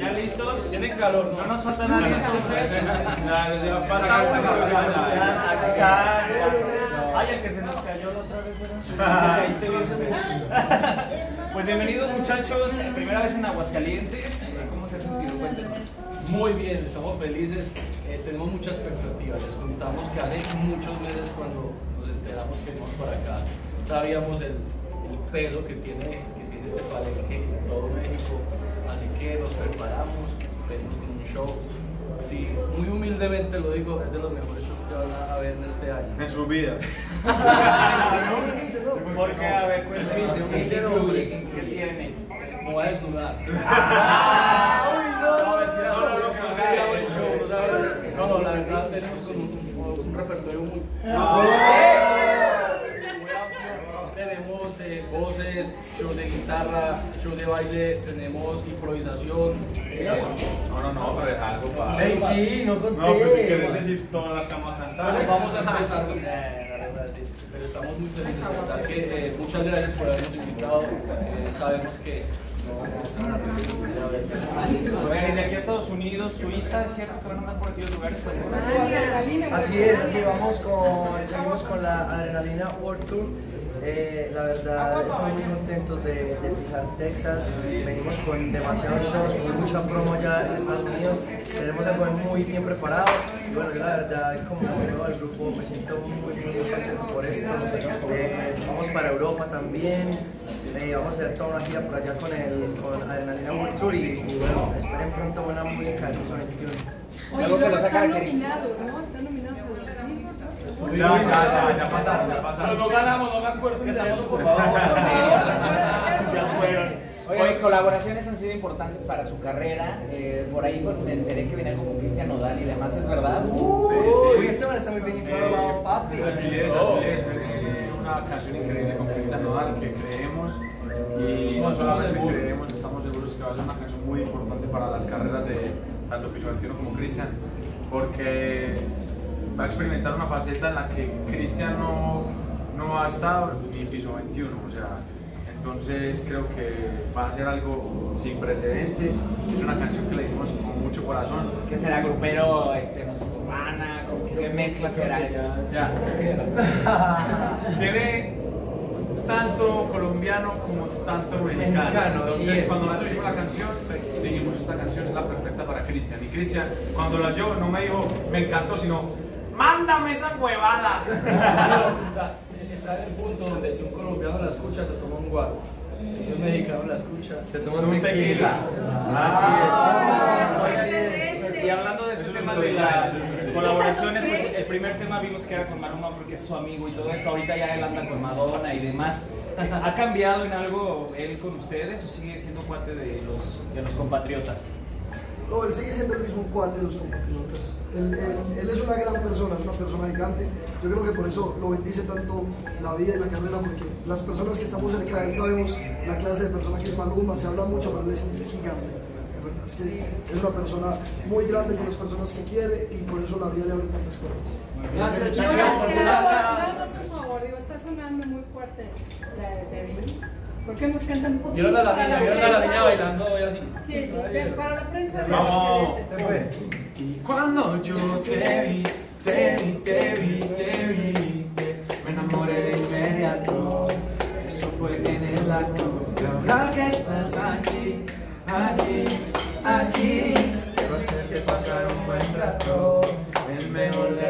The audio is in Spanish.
¿Ya listos? Tienen calor, No nos falta nadie entonces. Ay, el que se nos cayó la otra vez. Pues bienvenidos muchachos, Eh, primera vez en Aguascalientes. ¿Cómo se ha sentido? Cuéntenos. Muy bien, estamos felices, eh, tenemos mucha expectativa. Les contamos que hace muchos meses cuando nos enteramos que íbamos por acá, sabíamos el, el peso que tiene, que tiene este palenque en todo México. Así que nos preparamos, venimos con un show. Sí, muy humildemente lo digo, es de los mejores shows que van a ver en este año. En su vida. Porque, a ver, cuéntenos. ¿Qué tiene? Me voy a desnudar. Ah, No, mentira, no, no, no, sería buen show, ¿sabes? No, no, la verdad tenemos como un, un repertorio muy, muy amplio. Tenemos eh, voces, show de guitarra, show de baile, tenemos improvisación. eh, No, no, no, pero es algo para. Ey, sí, no conté. No, pues si quieres decir todas las camas cantar. Pero vamos a empezar. Eh, Pero estamos muy felices, de verdad que eh, muchas gracias por habernos invitado. Eh, sabemos que no vamos a y de aquí a Estados Unidos, Suiza, ¿es cierto que van a andar por aquellos lugares? Así es, así vamos con, seguimos con la Adrenalina World Tour. Eh, la verdad, estamos muy contentos de, de pisar Texas. Venimos con demasiados shows, con mucha promo ya en Estados Unidos. Tenemos algo muy bien preparado. Y bueno, yo la verdad, como nuevo al grupo, me siento muy, muy, muy contento por esto. Eh, vamos para Europa también. Eh, vamos a hacer toda una gira por allá con, el, con Adrenalina World Tour. Y, y bueno, esperen pronto buena música en 2021. Oye, luego están nominados, ¿no? Están nominados a los. Ya, ya, ya, ya pasaron, ya pasaron. no ganamos, no me acuerdo por favor. Ya fueron. Oye, colaboraciones han sido importantes para su carrera. Eh, por ahí cuando me enteré que viene con Cristian Nodal y demás, ¿es verdad? Uy, este man está muy psicólogo, papi. Así es, así es. Eh, Una canción increíble con Cristian Nodal que creemos y no solamente creemos, estamos seguros que va a ser una canción muy importante para las carreras de tanto Piso 21 como Cristian, porque va a experimentar una faceta en la que Cristian no, no ha estado ni en Piso 21, o sea, entonces creo que va a ser algo sin precedentes, es una canción que la hicimos con mucho corazón. ¿Qué será? ¿Grupero, este, música urbana? ¿Con ¿Qué mezcla será eso? Ya. Tiene tanto colombiano como tanto mexicano. Entonces, es. cuando nosotros hicimos la canción, dijimos: Esta canción es la perfecta para Cristian. Y Cristian, cuando la oyó, no me dijo, me encantó, sino, ¡mándame esa huevada! Está en el punto donde si un colombiano la escucha se toma un guaro. Si un mexicano la escucha Se toma Un tequila. Así Así es. Y hablando de este tema de las colaboraciones, pues el primer tema vimos que era con Maluma porque es su amigo y todo esto. Ahorita ya él anda con Madonna y demás. ¿Ha cambiado en algo él con ustedes o sigue siendo cuate de los, de los compatriotas? No, él sigue siendo el mismo cuate de los compatriotas. Él, él- él es una gran persona, es una persona gigante. Yo creo que por eso lo bendice tanto la vida y la carrera, porque las personas que estamos cerca de él sabemos la clase de persona que es Maluma, se habla mucho, pero él es gigante. La verdad es que es una persona muy grande con las personas que quiere y por eso la vida le abre tantas puertas. Gracias, chicos. Más un favor, digo, está sonando muy fuerte la de. ¿Por qué nos cantan poquito? Vieron a la niña, a la niña bailando hoy así. Sí, sí, para la prensa. No, se fue. Y cuando yo te vi, te vi, te vi, te vi, me enamoré de inmediato. Eso fue en el acto. Y ahora que estás aquí, aquí, aquí, quiero hacerte pasar un buen rato, el mejor de